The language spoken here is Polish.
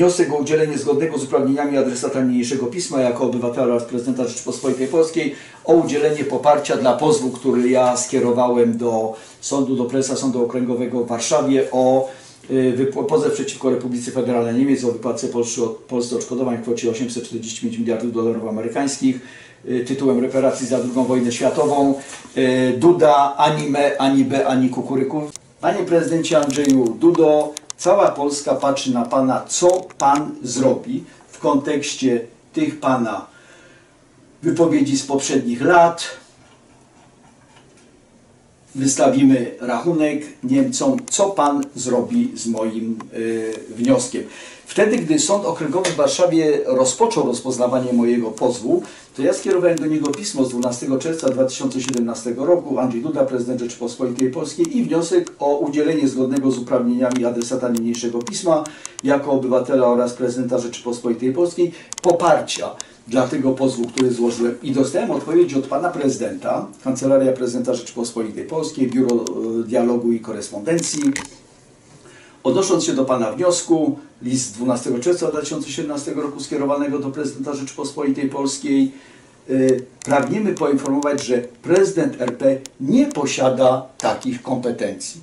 Wniosek o udzielenie zgodnego z uprawnieniami adresata niniejszego pisma jako obywatela oraz prezydenta Rzeczypospolitej Polskiej o udzielenie poparcia dla pozwu, który ja skierowałem do sądu, do prezesa Sądu Okręgowego w Warszawie o y, pozew przeciwko Republice Federalnej Niemiec o wypłacę Polsce, Polsce odszkodowań w kwocie 845 miliardów dolarów amerykańskich y, tytułem reparacji za II wojnę światową. Y, Duda, ani me, ani be, ani kukuryku. Panie prezydencie Andrzeju Dudo, cała Polska patrzy na Pana, co Pan zrobi w kontekście tych Pana wypowiedzi z poprzednich lat. Wystawimy rachunek Niemcom, co Pan zrobi z moim y, wnioskiem. Wtedy, gdy Sąd Okręgowy w Warszawie rozpoczął rozpoznawanie mojego pozwu, to ja skierowałem do niego pismo z 12 czerwca 2017 roku, Andrzej Duda, prezydent Rzeczypospolitej Polskiej i wniosek o udzielenie zgodnego z uprawnieniami adresata niniejszego pisma jako obywatela oraz prezydenta Rzeczypospolitej Polskiej poparcia dla tego pozwu, który złożyłem i dostałem odpowiedź od pana prezydenta, Kancelaria Prezydenta Rzeczypospolitej Polskiej, Biuro e, Dialogu i Korespondencji. Odnosząc się do Pana wniosku, list 12 czerwca 2017 roku skierowanego do Prezydenta Rzeczypospolitej Polskiej, y, pragniemy poinformować, że prezydent RP nie posiada takich kompetencji.